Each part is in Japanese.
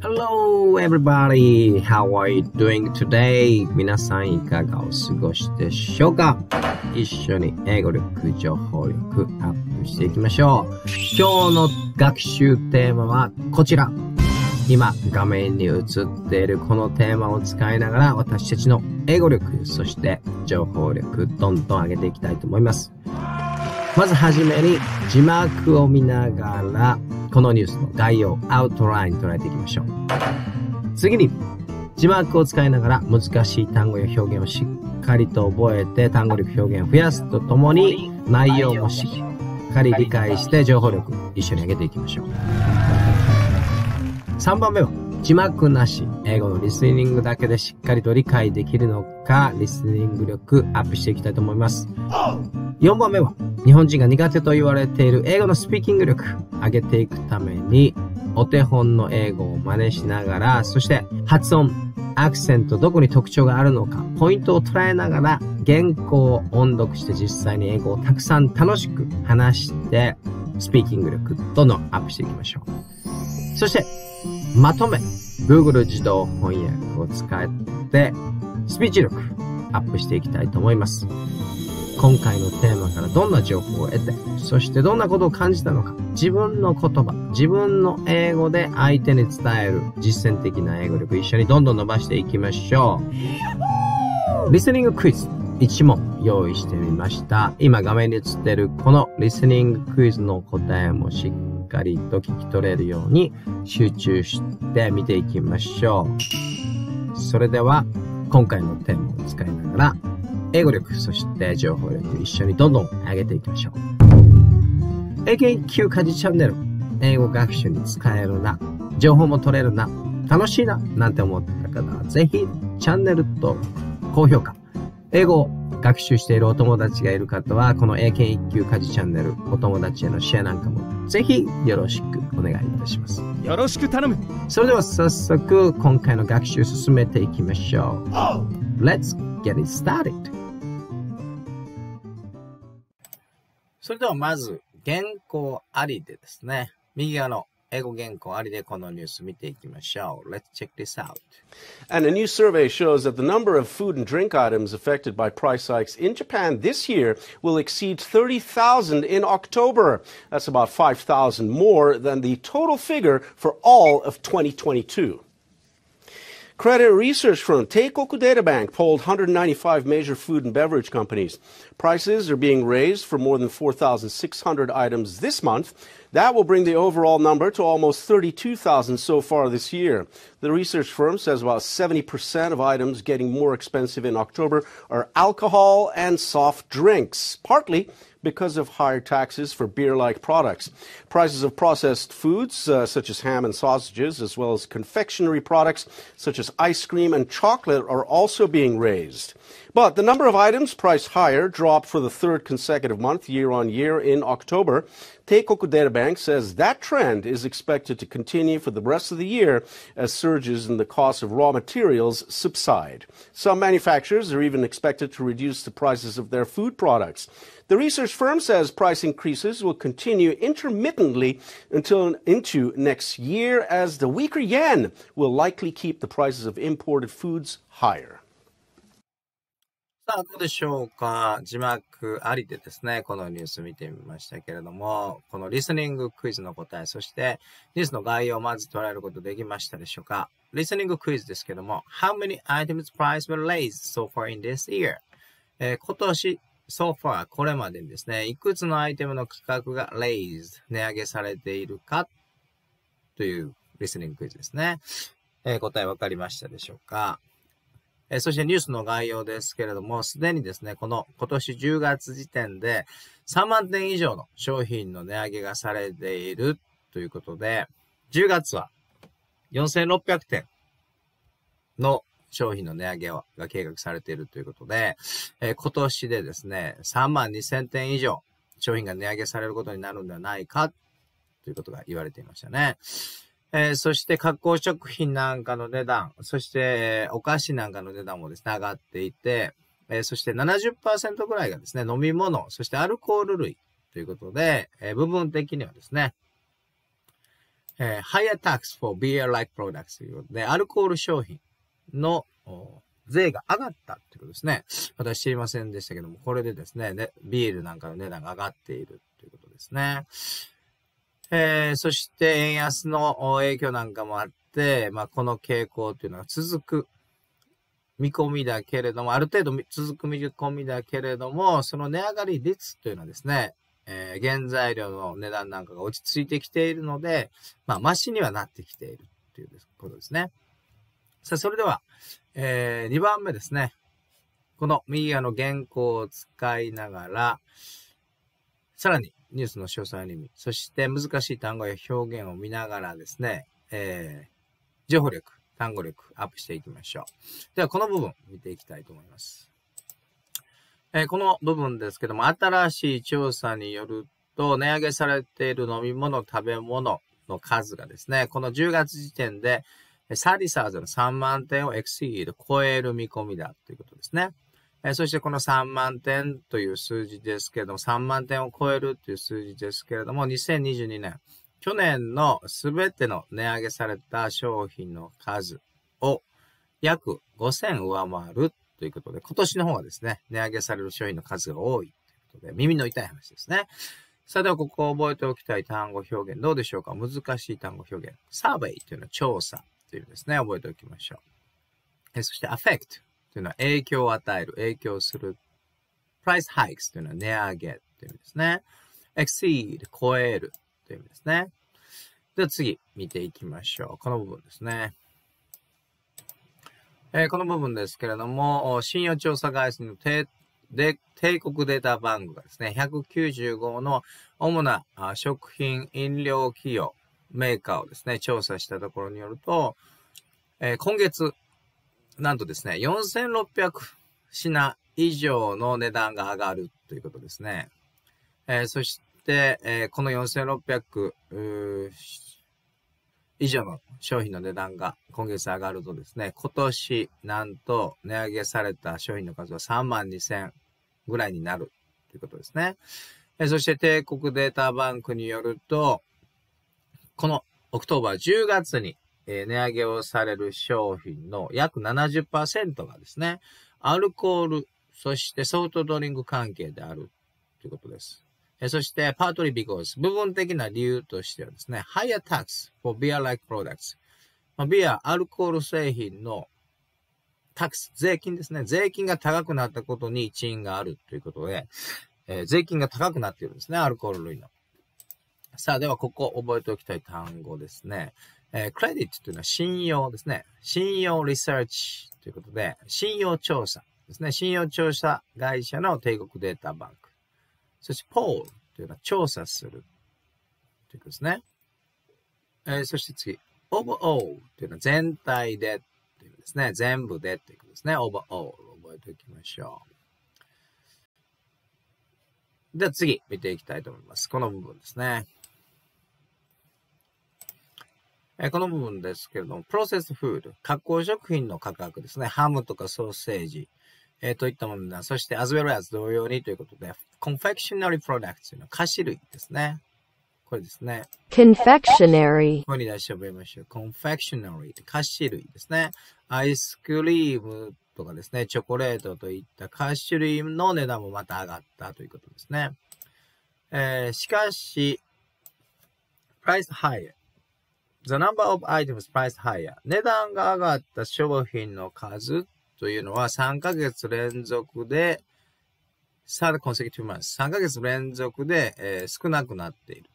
Hello everybody! How are you doing today? 皆さんいかがお過ごしでしょうか？一緒に英語力、情報力アップしていきましょう。今日の学習テーマはこちら。今画面に映っているこのテーマを使いながら私たちの英語力、そして情報力どんどん上げていきたいと思います。まずはじめに字幕を見ながらこのニュースの概要、アウトライン捉えていきましょう。次に字幕を使いながら難しい単語や表現をしっかりと覚えて単語力表現を増やすとともに内容もしっかり理解して情報力一緒に上げていきましょう。3番目は字幕なし、英語のリスニングだけでしっかりと理解できるのか、リスニング力アップしていきたいと思います。4番目は、日本人が苦手と言われている英語のスピーキング力上げていくために、お手本の英語を真似しながら、そして発音、アクセント、どこに特徴があるのか、ポイントを捉えながら、原稿を音読して実際に英語をたくさん楽しく話して、スピーキング力どんどんアップしていきましょう。そして、まとめ、Google 自動翻訳を使って、スピーチ力アップしていきたいと思います。今回のテーマからどんな情報を得て、そしてどんなことを感じたのか、自分の言葉、自分の英語で相手に伝える実践的な英語力一緒にどんどん伸ばしていきましょう。リスニングクイズ1問用意してみました。今画面に映ってるこのリスニングクイズの答えもしっかりと聞き取れるように集中して見ていきましょう。それでは今回のテーマを使いながら英語力、そして情報力一緒にどんどん上げていきましょう。英検1級家事チャンネル。英語学習に使えるな。情報も取れるな。楽しいな。なんて思った方は、ぜひ、チャンネルと高評価。英語を学習しているお友達がいる方は、この英検1級家事チャンネル、お友達へのシェアなんかも、ぜひよろしくお願いいたします。よろしく頼む。それでは早速、今回の学習進めていきましょう。Let's get it started! それではまず、原稿ありでですね、右側の英語原稿ありでこのニュース見ていきましょう。Let's check this out. And a new survey shows that the number of food and drink items affected by price hikes in Japan this year will exceed 30,000 in October. That's about 5,000 more than the total figure for all of 2022. Credit research firm Teikoku Data Bank polled 195 major food and beverage companies. Prices are being raised for more than 4,600 items this month. That will bring the overall number to almost 32,000 so far this year. The research firm says about 70% of items getting more expensive in October are alcohol and soft drinks, partly because of higher taxes for beer like products. Prices of processed foods, uh, such as ham and sausages, as well as confectionery products, such as ice cream and chocolate, are also being raised. But the number of items priced higher dropped for the third consecutive month year on year in October. Teikoku Data Bank says that trend is expected to continue for the rest of the year as surges in the cost of raw materials subside. Some manufacturers are even expected to reduce the prices of their food products. The research firm says price increases will continue intermittently until into next year as the weaker yen will likely keep the prices of imported foods higher. さあ、どうでしょうか字幕ありでですね、このニュース見てみましたけれども、このリスニングクイズの答え、そしてニュースの概要をまず捉えることできましたでしょうかリスニングクイズですけども、How many items price were raised so far in this year? えー、今年 so far これまでにですね、いくつのアイテムの価格が raised 値上げされているかというリスニングクイズですね。えー、答えわかりましたでしょうか？えー、そしてニュースの概要ですけれども、すでにですね、この今年10月時点で3万点以上の商品の値上げがされているということで、10月は4600点の商品の値上げが計画されているということで、えー、今年でですね、3万2000点以上商品が値上げされることになるんではないかということが言われていましたね。えー、そして加工食品なんかの値段、そして、お菓子なんかの値段もですね、上がっていて、えー、そして70%ぐらいがですね、飲み物、そしてアルコール類ということで、えー、部分的にはですね、えー、higher tax for beer-like products ということで、アルコール商品の税が上がったってことですね。私知りませんでしたけども、これでですね、ねビールなんかの値段が上がっているということですね。えー、そして円安の影響なんかもあって、まあ、この傾向というのが続く見込みだけれども、ある程度続く見込みだけれども、その値上がり率というのはですね、えー、原材料の値段なんかが落ち着いてきているので、まあ、マシにはなってきているということですね。さあ、それでは、えー、2番目ですね。この右側の原稿を使いながら、さらにニュースの詳細の意味、そして難しい単語や表現を見ながらですね、えー、情報力、単語力アップしていきましょう。では、この部分見ていきたいと思います。えー、この部分ですけども、新しい調査によると、値上げされている飲み物、食べ物の数がですね、この10月時点で、サディサーズの3万点を exceed 超える見込みだということですね。えそしてこの3万点という数字ですけれども、3万点を超えるという数字ですけれども、2022年、去年のすべての値上げされた商品の数を約5000上回るということで、今年の方がですね、値上げされる商品の数が多いということで、耳の痛い話ですね。さあではここを覚えておきたい単語表現どうでしょうか？難しい単語表現。サーベイというのは調査というですね、覚えておきましょう。えそして affect というのは影響を与える、影響する。price hikes というのは値上げという意味ですね。exceed 超えるという意味ですね。では次見ていきましょう。この部分ですね。えー、この部分ですけれども、信用調査会社の帝で帝国データバンクがですね、195の主な食品飲料企業メーカーをですね、調査したところによると、えー、今月、なんとですね、4600品以上の値段が上がるということですね。えー、そして、えー、この4600以上の商品の値段が今月上がるとですね、今年なんと値上げされた商品の数は3万2000ぐらいになるということですね。えー、そして帝国データバンクによると、この October 10月に、え値上げをされる商品の約70%がですね、アルコール、そしてソフトドリンク関係であるということです。えそして、パートリービコーズ、部分的な理由としてはですね、higher tax for beer-like products。まあ、ビア、アルコール製品のタックス、税金ですね。税金が高くなったことに一因があるということで、えー、税金が高くなっているんですね、アルコール類の。さあ、ではここ覚えておきたい単語ですね。えー、クレディットというのは信用ですね。信用リサーチということで、信用調査ですね。信用調査会社の帝国データバンク。そして、ポールというのは調査するということですね。えー、そして次、overall というのは全体でというですね。全部でということですね。overall 覚えておきましょう。では次、見ていきたいと思います。この部分ですね。えこの部分ですけれども、プロセスフード、加工食品の価格ですね。ハムとかソーセージ、えー、といったものだ。そして、as well as 同様にということで、confectionery products というのは菓子類ですね。これですね。confectionery。ここに出して覚えましょう。confectionery って菓子類ですね。アイスクリームとかですね、チョコレートといった菓子類の値段もまた上がったということですね。えー、しかし、price higher The number of items priced higher. 値段が上がった商品の数というのは3ヶ月連続で、3。ヶ月連続で、えー、少なくなっている。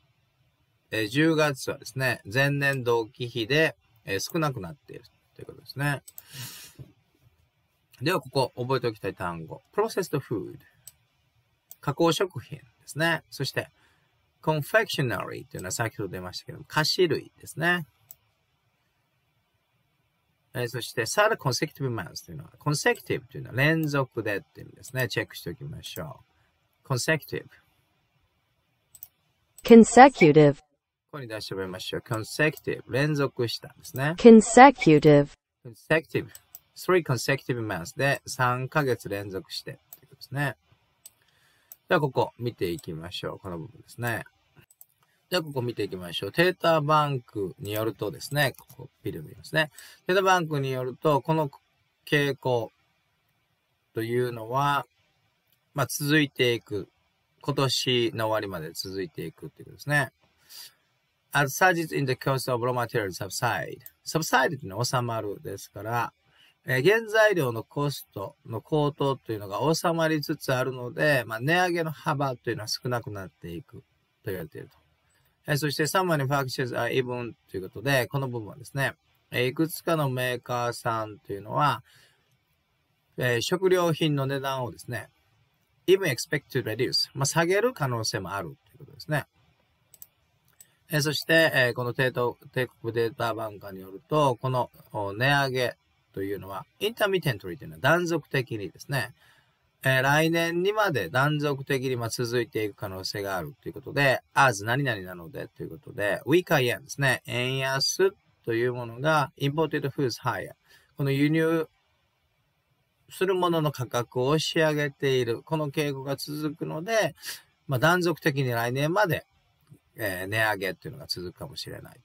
えー、10月はですね、前年同期比で、えー、少なくなっているということですね。では、ここ覚えておきたい単語。processed food。加工食品ですね。そして、コンフェクションナリーというのは先ほど出ましたけど、菓子類ですね。え、そして、 three consecutive months というのは、 consecutive というのは連続でというんですね。チェックしておきましょう。 consecutive。 consecutive。ここに出してみましょう。 consecutive。連続したんですね。 consecutive。 consecutive。three consecutive で3ヶ月連続してということですね。ではここ見ていきましょう。この部分ですね。じゃ、ここ見ていきましょう。データバンクによるとですね、ここビデオ見ますね。テータバンクによると、この傾向というのは、まあ、続いていく。今年の終わりまで続いていくっていうことですね。as surges in the cost of raw materials subside. subside っていうのは収まるですから、え、原材料のコストの高騰というのが収まりつつあるので、まあ、値上げの幅というのは少なくなっていくと言われていると。え、そして some manufacturers are even ということで、この部分はですね、え、いくつかのメーカーさんというのは、えー、食料品の値段をですね、even expect to reduce、まあ、下げる可能性もあるということですね。えー、そして、えー、この帝帝国データバンカーによると、この値上げというのは、インターミテントリーというのは断続的にですね、えー、来年にまで断続的にま続いていく可能性があるということで、as 何々なのでということで、weaker yen ですね。円安というものが imported foods higher。この輸入するものの価格を押し上げている。この傾向が続くので、まあ、断続的に来年まで、えー、値上げっていうのが続くかもしれないとい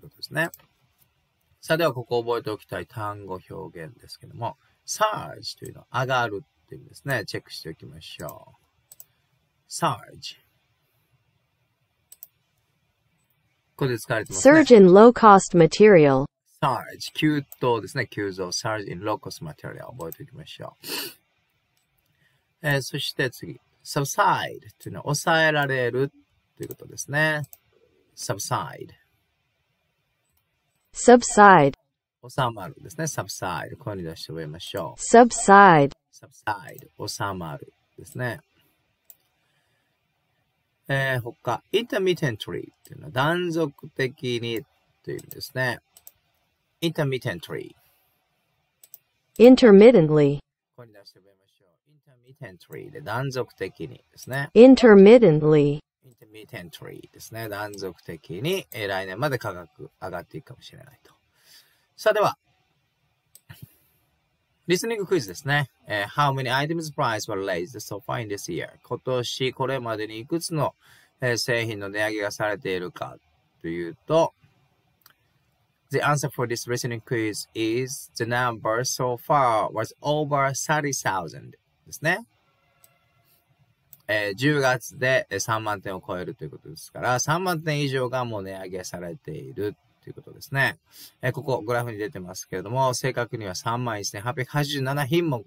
うことですね。さあ、ではここ覚えておきたい単語表現ですけども、surge というのは上がるっていう意味ですね。チェックしておきましょう。surge。これで使われてますね。surge in low cost material. surge。急騰ですね。急増。surge in low cost material。覚えておきましょう。えー、そして次。subside というのは抑えられるということですね。subside。subside, 収まるですね。subside。声に出して覚えましょう。subside, subside。収まるですね。えー、他、intermittently っていうのは断続的にという意味ですね。intermittently。intermittently, 声に出して覚えましょう。intermittently で断続的にですね。intermittently, intermittently ですね。断続的に、えー来年まで価格上がっていくかもしれないと。さあでは、リスニングクイズですね。えー How many items price were raised so far in this year? 今年これまでにいくつの、えー製品の値上げがされているかというと、The answer for this listening quiz is the number so far was over 30,000ですね。えー10月でえー3万点を超えるということですから、3万点以上がもう値上げされているということですね。えーここグラフに出てますけれども、正確には3万1887品目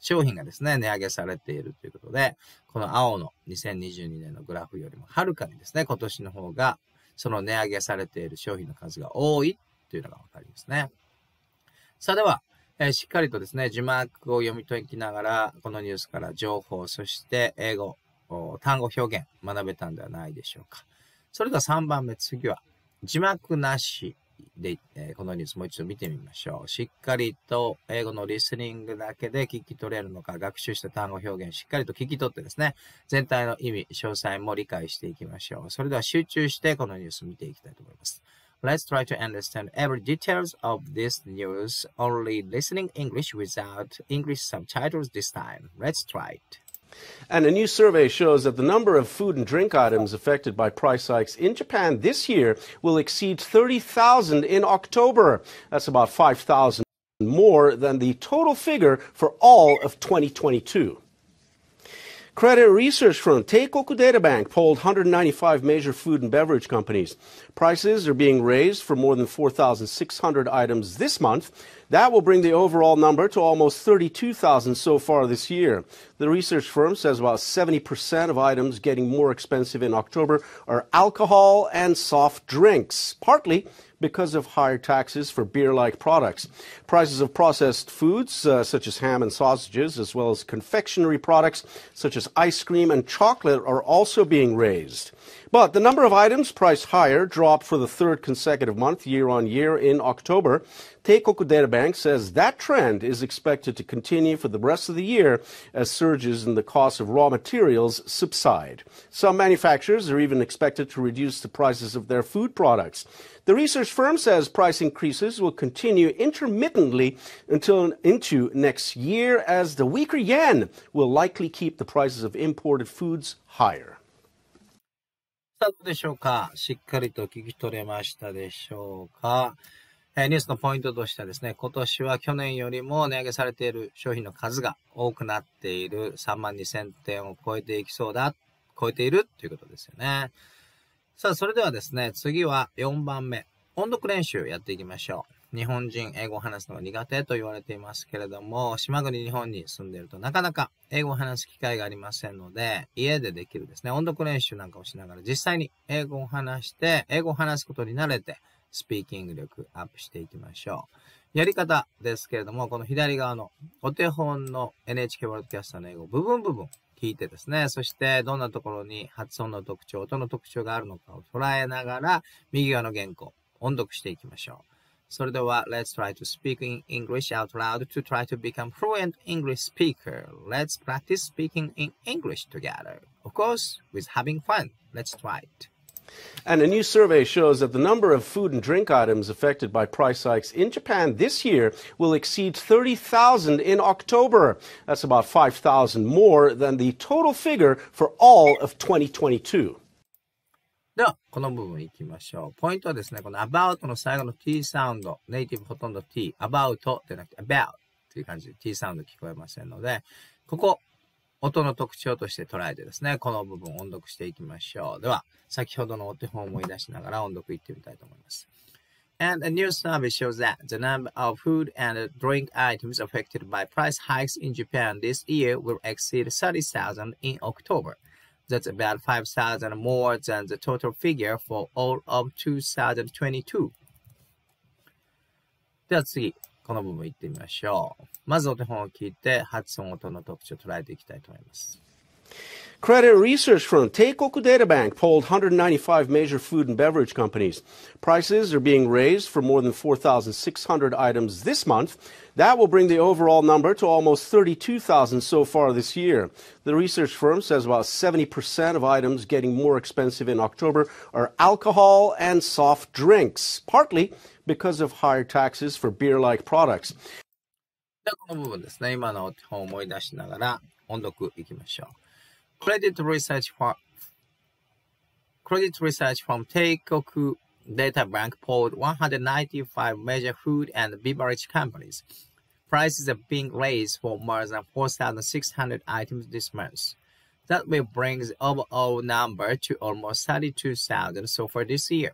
商品がですね、値上げされているということで、この青の2022年のグラフよりもはるかにですね、今年の方がその値上げされている商品の数が多いというのがわかりますね。さあでは、えーしっかりとですね、字幕を読み解きながら、このニュースから情報、そして英語、単語表現学べたんではないでしょうか。それでは3番目、次は字幕なしで、えーこのニュースもう一度見てみましょう。しっかりと英語のリスニングだけで聞き取れるのか、学習した単語表現しっかりと聞き取ってですね、全体の意味、詳細も理解していきましょう。それでは集中してこのニュース見ていきたいと思います。Let's try to understand every details of this news, only listening English without English subtitles this time. Let's try it. And a new survey shows that the number of food and drink items affected by price hikes in Japan this year will exceed 30,000 in October. That's about 5,000 more than the total figure for all of 2022. Credit research firm Teikoku Data Bank polled 195 major food and beverage companies. Prices are being raised for more than 4,600 items this month. That will bring the overall number to almost 32,000 so far this year. The research firm says about 70% of items getting more expensive in October are alcohol and soft drinks, partly because of higher taxes for beer like products. Prices of processed foods, uh, such as ham and sausages, as well as confectionery products, such as ice cream and chocolate, are also being raised. But the number of items priced higher dropped for the third consecutive month, year on year, in October. Teikoku Data Bank says that trend is expected to continue for the rest of the year as surges in the cost of raw materials subside. Some manufacturers are even expected to reduce the prices of their food products. The research firm says price increases will continue intermittently until into next year as the weaker yen will likely keep the prices of imported foods higher. さあ、どうでしょうかしっかりと聞き取れましたでしょうか えニュースのポイントとしてはですね、今年は去年よりも値上げされている商品の数が多くなっている3万2000点を超えていきそうだ、超えているということですよね。さあ、それではですね、次は4番目。音読練習やっていきましょう。日本人英語を話すのが苦手と言われていますけれども、島国日本に住んでいるとなかなか英語を話す機会がありませんので、家でできるですね、音読練習なんかをしながら実際に英語を話して、英語を話すことに慣れて、スピーキング力アップしていきましょう。やり方ですけれども、この左側のお手本の NHK ワールドキャスターの英語部分部分聞いてですね、そしてどんなところに発音の特徴、音の特徴があるのかを捉えながら、右側の原稿、音読していきましょう。それでは、Let's try to speak in English out loud to try to become fluent English speaker. Let's practice speaking in English together. Of course, with having fun. Let's try it. And a new survey shows that the number of food and drink items affected by price hikes in Japan this year will exceed 30,000 in October. That's about 5,000 more than the total figure for all of 2022. では、この部分行きましょう。ポイントはですね、この about の最後の t サウンド、ネイティブほとんど t、about でなくて about っていう感じで t サウンド聞こえませんので、ここ、 音の特徴として捉えてですね、この部分音読していきましょう。では、先ほどのお手本を思い出しながら音読いってみたいと思います。And a new survey shows that the number of food and drink items affected by price hikes in Japan this year will exceed 30,000 in October. That's about 5,000 more than the total figure for all of 2022. では次、 この部分行ってみましょう。まずお手本を聞いて発音音の特徴を捉えていきたいと思います。 Credit research firm Teikoku Databank polled 195 major food and beverage companies. Prices are being raised for more than 4,600 items this month. That will bring the overall number to almost 32,000 so far this year. The research firm says about 70% of items getting more expensive in October are alcohol and soft drinks, partly because of higher taxes for beer like products. ではこの部分ですね、今のお手本を思い出しながら音読いきましょう。Credit research for Credit research from Teikoku Databank polled 195 major food and beverage companies. Prices are being raised for more than 4,600 items this month. That will bring the overall number to almost 32,000 so far this year.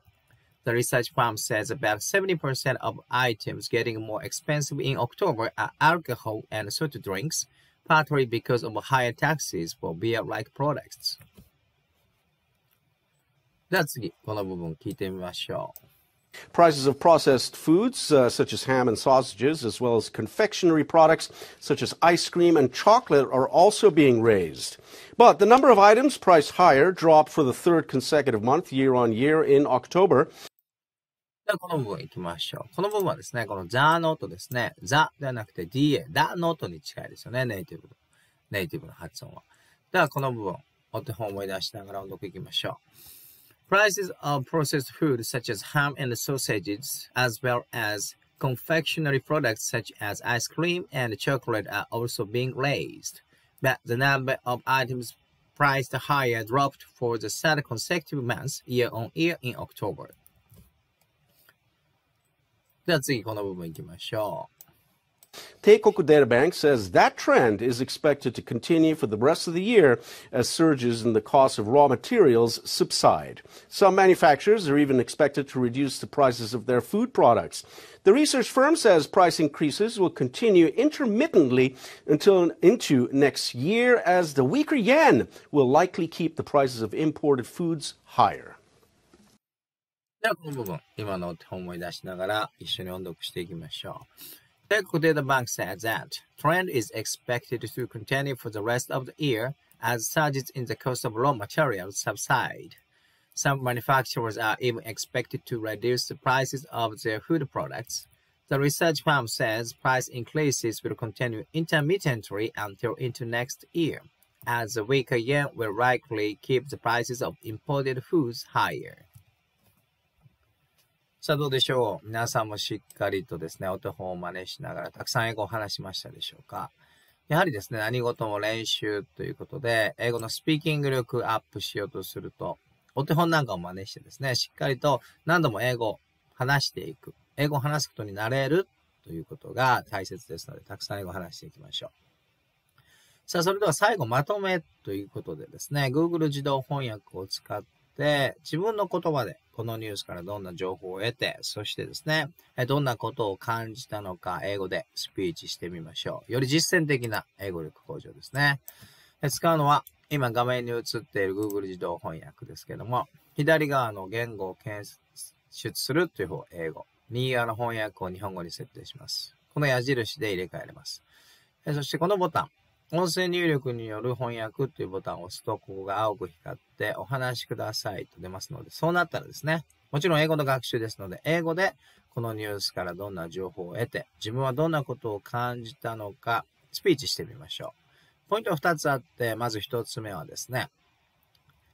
The research firm says about 70% of items getting more expensive in October are alcohol and soft drinks, partly because of higher taxes for beer-like products. では次、この部分聞いてみましょう。 Prices of processed foods, uh, such as ham and sausages, as well as confectionery products, such as ice cream and chocolate, are also being raised. But the number of items priced higher dropped for the third consecutive month, year on year, in October. ではこの部分行きましょう。この部分はですね、このザの音ですね。ザではなくて DA、ダの音に近いですよね、ネイティブの。ネイティブの発音は。ではこの部分、お手本を思い出しながら音読いきましょう。Prices of processed food such as ham and sausages, as well as confectionery products such as ice cream and chocolate are also being raised. But the number of items priced higher dropped for the third consecutive month year on year in October. では次この部分行きましょう。 Teikoku Databank says that trend is expected to continue for the rest of the year as surges in the cost of raw materials subside. Some manufacturers are even expected to reduce the prices of their food products. The research firm says price increases will continue intermittently until into next year as the weaker yen will likely keep the prices of imported foods higher. ではこの部分、今のお手本を思い出しながら一緒に音読していきましょう。Teikoku Data Bank said that trend is expected to continue for the rest of the year as surges in the cost of raw materials subside. Some manufacturers are even expected to reduce the prices of their food products. The research firm says price increases will continue intermittently until into next year, as the weaker yen will likely keep the prices of imported foods higher. さあどうでしょう？皆さんもしっかりとですね、お手本を真似しながらたくさん英語を話しましたでしょうか？やはりですね、何事も練習ということで、英語のスピーキング力アップしようとすると、お手本なんかを真似してですね、しっかりと何度も英語を話していく。英語を話すことになれるということが大切ですので、たくさん英語を話していきましょう。さあ、それでは最後まとめということでですね、Google 自動翻訳を使って自分の言葉でこのニュースからどんな情報を得て、そしてですね、どんなことを感じたのか英語でスピーチしてみましょう。より実践的な英語力向上ですね。使うのは今画面に映っている Google 自動翻訳ですけども、左側の言語を検出するという方、英語。右側の翻訳を日本語に設定します。この矢印で入れ替えれます。そしてこのボタン、音声入力による翻訳というボタンを押すと、ここが青く光ってお話しくださいと出ますので、そうなったらですね、もちろん英語の学習ですので、英語でこのニュースからどんな情報を得て、自分はどんなことを感じたのか、スピーチしてみましょう。ポイントは2つあって、まず1つ目はですね、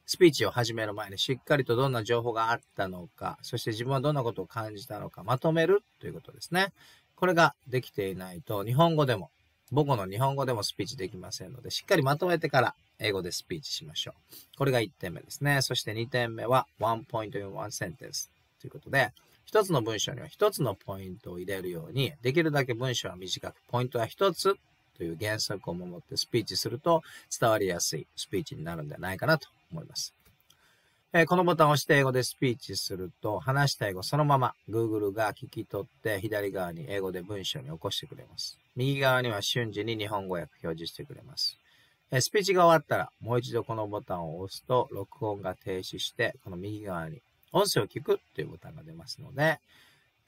スピーチを始める前にしっかりとどんな情報があったのか、そして自分はどんなことを感じたのか、まとめるということですね。これができていないと、日本語でも母語の日本語でもスピーチできませんので、しっかりまとめてから英語でスピーチしましょう。これが1点目ですね。そして2点目は one point in one sentence ということで、一つの文章には一つのポイントを入れるように、できるだけ文章は短く、ポイントは一つという原則を守ってスピーチすると伝わりやすいスピーチになるんじゃないかなと思います。えー、このボタンを押して英語でスピーチすると、話した英語そのまま Google が聞き取って左側に英語で文章に起こしてくれます。右側には瞬時に日本語訳表示してくれます。え、スピーチが終わったらもう一度このボタンを押すと録音が停止して、この右側に音声を聞くというボタンが出ますので、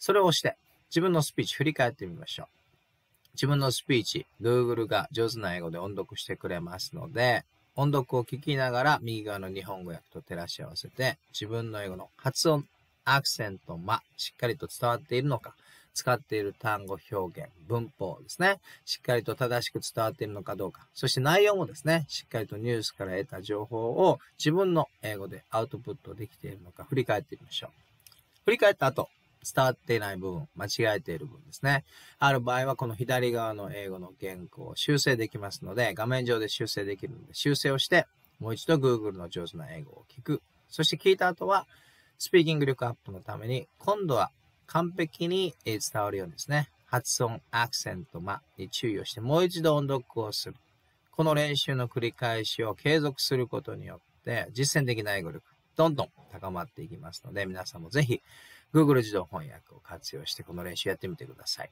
それを押して自分のスピーチ振り返ってみましょう。自分のスピーチ、Google が上手な英語で音読してくれますので、音読を聞きながら右側の日本語訳と照らし合わせて自分の英語の発音、アクセント、間、しっかりと伝わっているのか、使っている単語、表現、文法ですね。しっかりと正しく伝わっているのかどうか。そして内容もですね、しっかりとニュースから得た情報を自分の英語でアウトプットできているのか振り返ってみましょう。振り返った後、伝わっていない部分、間違えている部分ですね。ある場合はこの左側の英語の原稿を修正できますので、画面上で修正できるので、修正をして、もう一度 Google の上手な英語を聞く。そして聞いた後は、スピーキング力アップのために、今度は完璧に伝わるようにですね、発音、アクセント、まに注意をして、もう一度音読をする。この練習の繰り返しを継続することによって、実践的な英語力、どんどん高まっていきますので、皆さんもぜひ Google 自動翻訳を活用してこの練習やってみてください。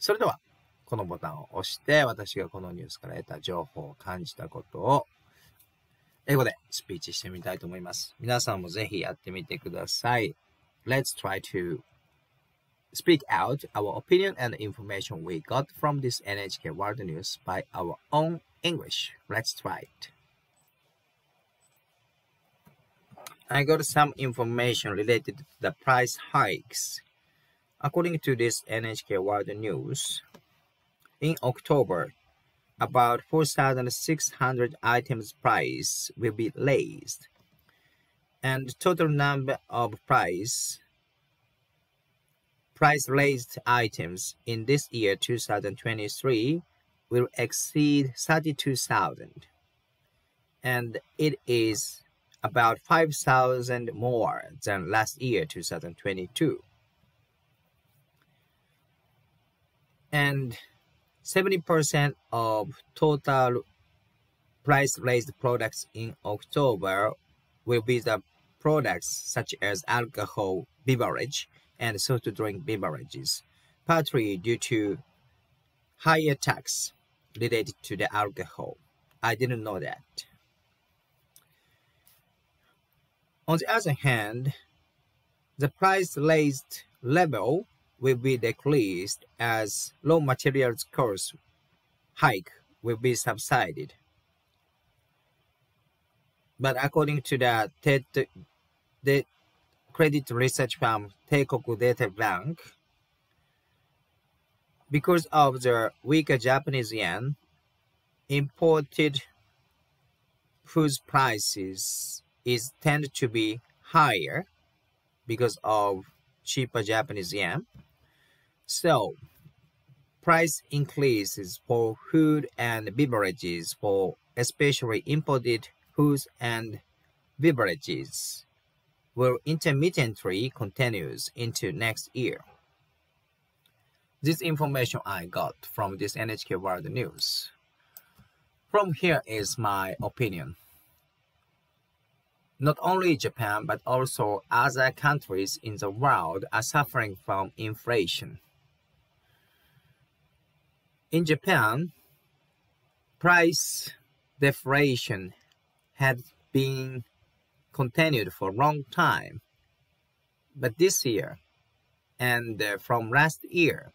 それでは、このボタンを押して、私がこのニュースから得た情報を感じたことを、英語でスピーチしてみたいと思います。皆さんもぜひやってみてください。Let's try to speak out our opinion and information we got from this NHK World News by our own English. Let's try it. I got some information related to the price hikes. According to this NHK World News, in October, about 4,600 items price will be raised, and total number of price price raised items in this year 2023 will exceed 32,000, and it is about 5,000 more than last year, 2022. And 70% of total price raised products in October will be the products such as alcohol beverage and soft drink beverages, partly due to higher tax related to the alcohol. I didn't know that. On the other hand, the price raised level will be decreased as raw materials cost hike will be subsided. But according to the, TED, the credit research firm Teikoku Data Bank, because of the weaker Japanese yen, imported food prices is tend to be higher because of cheaper Japanese yen. So price increases for food and beverages for especially imported foods and beverages will intermittently continues into next year. This information I got from this NHK World News. From here is my opinion. Not only Japan but also other countries in the world are suffering from inflation. In Japan, price deflation had been continued for a long time. But this year and uh, from last year,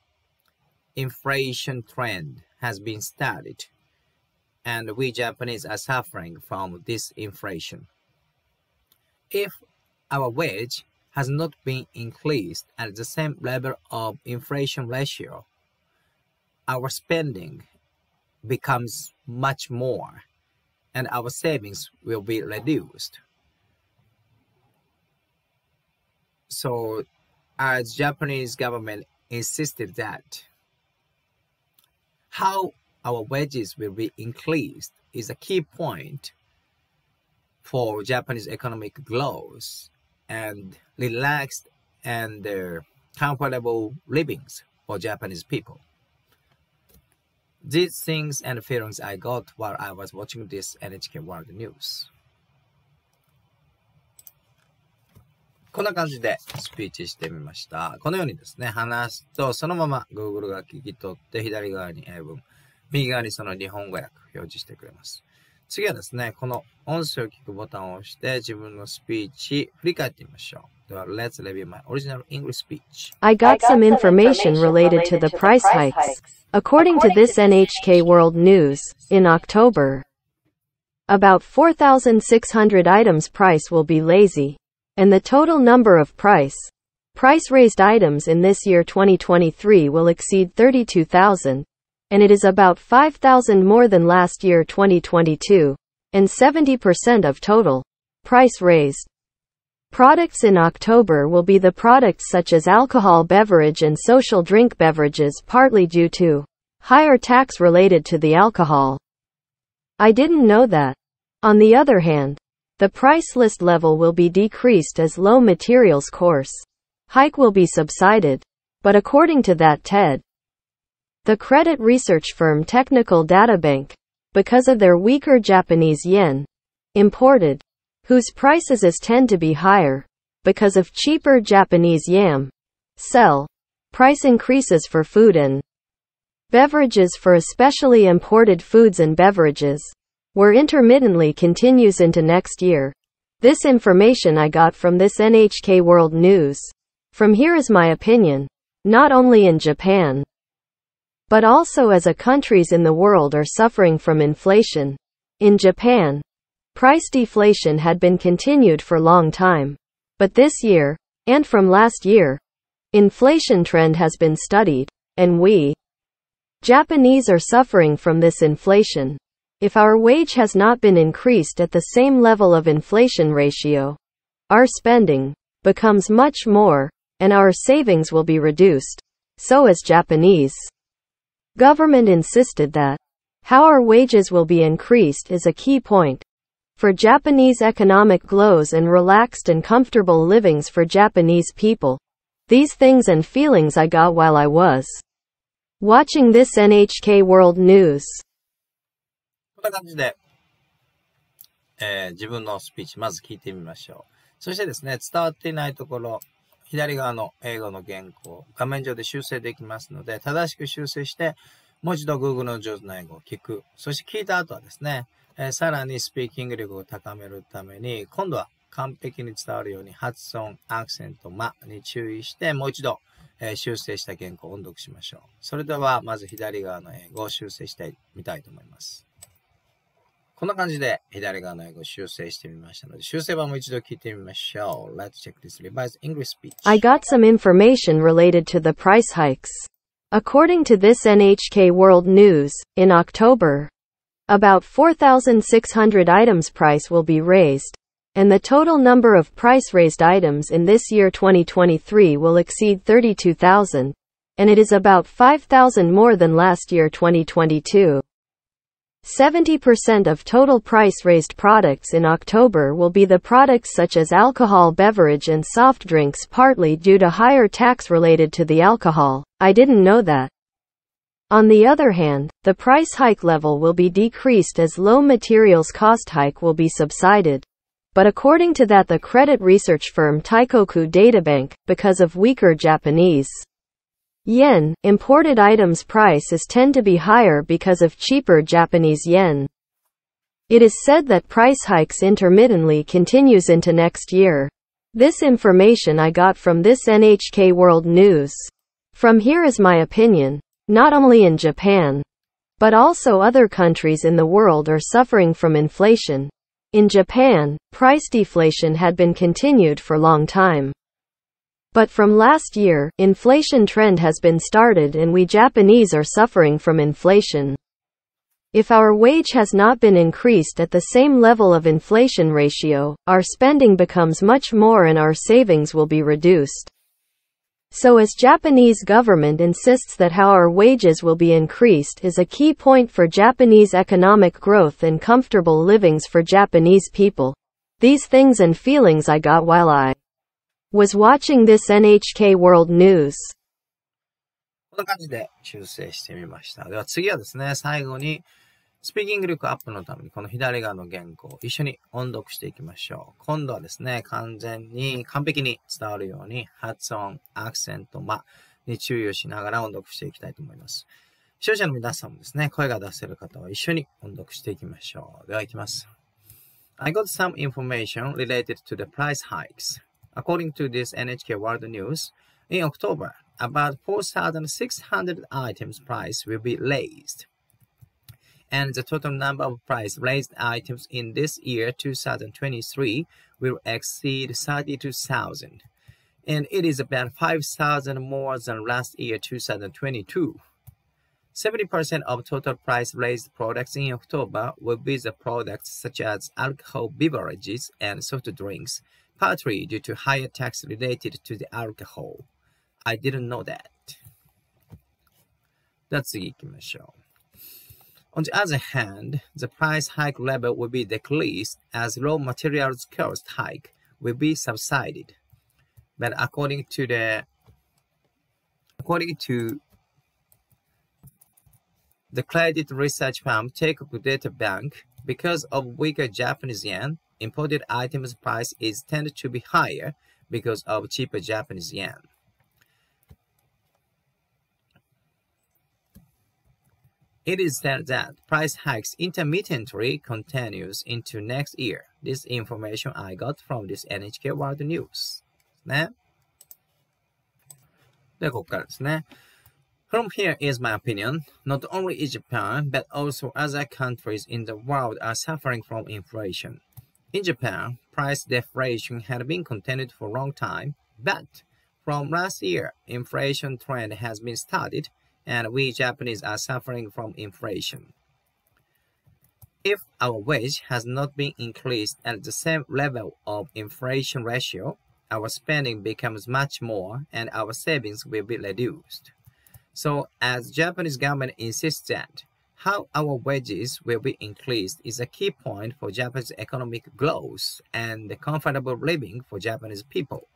inflation trend has been started and we Japanese are suffering from this inflation. If our wage has not been increased at the same level of inflation ratio, our spending becomes much more and our savings will be reduced. So as Japanese government insisted that how our wages will be increased is a key point for Japanese economic growth and relaxed and uh, comfortable livings for Japanese people. These things and feelings I got while I was watching this NHK World News. こんな感じでスピーチしてみました。このようにですね、話すと、そのまま Google が聞き取って、左側に英文、右側にその日本語訳表示してくれます。次はですね、この音声を聞くボタンを押して、自分のスピーチ振り返ってみましょう。では、Let's review my original English speech. I got some information related to the price hikes. According to this NHK World News, in October, about 4,600 items price will be lazy, and the total number of price price raised items in this year 2023 will exceed 32,000, and it is about 5,000 more than last year 2022, and 70% of total price raised. Products in October will be the products such as alcohol beverage and social drink beverages partly due to higher tax related to the alcohol. I didn't know that. On the other hand, the price list level will be decreased as low materials course hike will be subsided. But according to that TED, the credit research firm Technical Data Bank, because of their weaker Japanese yen, imported, whose prices is tend to be higher, because of cheaper Japanese yam, sell, price increases for food and beverages for especially imported foods and beverages, were intermittently continues into next year. This information I got from this NHK World News. From here is my opinion. Not only in Japan, but also as a countries in the world are suffering from inflation. In Japan, price deflation had been continued for long time. But this year, and from last year, inflation trend has been studied, and we, Japanese are suffering from this inflation. If our wage has not been increased at the same level of inflation ratio, our spending becomes much more, and our savings will be reduced. So as Japanese government insisted that how our wages will be increased is a key point for Japanese economic glows and relaxed and comfortable livings for Japanese people. These things and feelings I got while I was watching this NHK World News. こんな感じで、えー自分のスピーチ、まず聞いてみましょう。そしてですね、伝わっていないところ、左側の英語の原稿、画面上で修正できますので、正しく修正して、もう一度 Google の上手な英語を聞く。そして聞いた後はですね、えーさらにスピーキング力を高めるために、今度は完璧に伝わるように発音、アクセント、間に注意して、もう一度、えー修正した原稿を音読しましょう。それでは、まず左側の英語を修正してみたいと思います。こんな感じで左側の英語を修正してみましたので、修正版も一度聞いてみましょう。Let's check this revised English speech. I got some information related to the price hikes. According to this NHK World News, in October, about 4,600 items price will be raised, and the total number of price raised items in this year 2023 will exceed 32,000, and it is about 5,000 more than last year 2022, 70% of total price raised products in October will be the products such as alcohol beverage and soft drinks partly due to higher tax related to the alcohol. I didn't know that. On the other hand, the price hike level will be decreased as low materials cost hike will be subsided. But according to that the credit research firm Taikoku Databank, because of weaker Japanese yen, imported items prices tend to be higher because of cheaper Japanese yen. It is said that price hikes intermittently continues into next year. This information I got from this NHK World News. From here is my opinion. Not only in Japan, but also other countries in the world are suffering from inflation. In Japan, price deflation had been continued for long time. But from last year, inflation trend has been started and we Japanese are suffering from inflation. If our wage has not been increased at the same level of inflation ratio, our spending becomes much more and our savings will be reduced. So as Japanese government insists that how our wages will be increased is a key point for Japanese economic growth and comfortable livings for Japanese people. These things and feelings I got while I was watching this NHK World News. こんな感じで修正してみました。では次はですね、最後に、スピーキング力アップのために、この左側の原稿を一緒に音読していきましょう。今度はですね、完全に、完璧に伝わるように、発音、アクセント、ま、に注意をしながら音読していきたいと思います。視聴者の皆さんもですね、声が出せる方は一緒に音読していきましょう。では行きます。I got some information related to the price hikes. According to this NHK World News, in October, about 4,600 items price will be raised. And the total number of price raised items in this year 2023 will exceed 32,000. And it is about 5,000 more than last year 2022. 70% of total price raised products in October will be the products such as alcohol beverages and soft drinks, partly due to higher tax related to the alcohol. I didn't know that. では次行きましょう。On the other hand, the price hike level will be decreased as raw materials cost hike will be subsided. But according to the according to the credit research firm Teikoku Data Bank, because of weaker Japanese yen, imported items price is tended to be higher because of cheaper Japanese yen. It is said that price hikes intermittently continues into next year. This information I got from this NHK World News. ね。で、ここからですね。From here is my opinion. Not only is Japan, but also other countries in the world are suffering from inflation. In Japan, price deflation had been contained for a long time, but from last year, inflation trend has been started, and we Japanese are suffering from inflation. If our wage has not been increased at the same level of inflation ratio, our spending becomes much more and our savings will be reduced. So as Japanese government insists that how our wages will be increased is a key point for Japanese economic growth and comfortable living for Japanese people.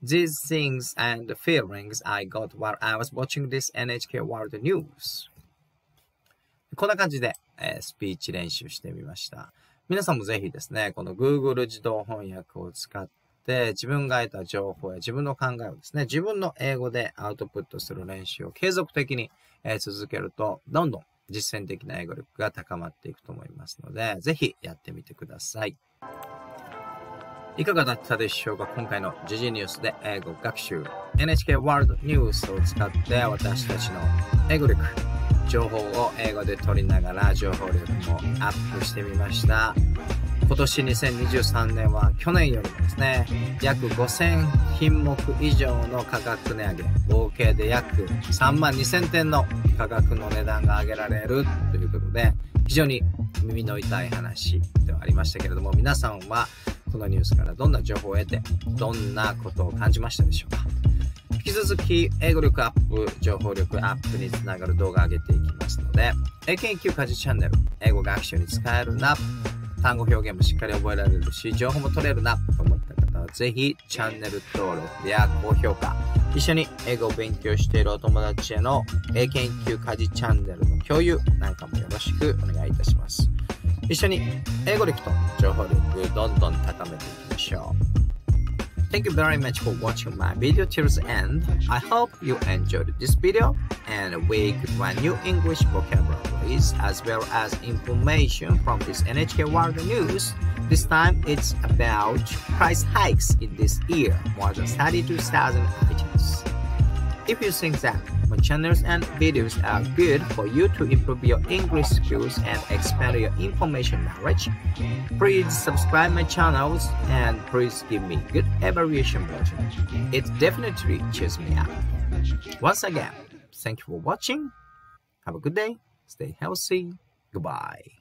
These things and feelings I got while I was watching this NHK World News. こんな感じで、えー、スピーチ練習してみました。皆さんもぜひですね、この Google 自動翻訳を使って自分が得た情報や自分の考えをですね、自分の英語でアウトプットする練習を継続的に、えー、続けると、どんどん 実践的な英語力が高まっていくと思いますので、ぜひやってみてください。いかがだったでしょうか？今回の時事ニュースで英語学習 NHK ワールドニュースを使って私たちの英語力情報を英語で取りながら情報力もアップしてみました。今年2023年は去年よりもですね、約5000品目以上の価格値上げ、合計で約3万2000点の価格の値段が上げられるということで、非常に耳の痛い話ではありましたけれども、皆さんはこのニュースからどんな情報を得て、どんなことを感じましたでしょうか。引き続き英語力アップ、情報力アップにつながる動画を上げていきますので、英検1級家事チャンネル、英語学習に使えるな、単語表現もしっかり覚えられるし、情報も取れるなと思った方は、ぜひチャンネル登録や高評価、一緒に英語を勉強しているお友達への英研究家事チャンネルの共有なんかもよろしくお願いいたします。一緒に英語力と情報力どんどん高めていきましょう。Thank you very much for watching my video till the end. I hope you enjoyed this video and we could learn new English vocabularies as well as information from this NHK World News. This time it's about price hikes in this year, more than 32,000 items. If you think that my channels and videos are good for you to improve your English skills and expand your information knowledge, please subscribe my channels and please give me good evaluation button. It definitely cheers me up. Once again, thank you for watching. Have a good day. Stay healthy. Goodbye.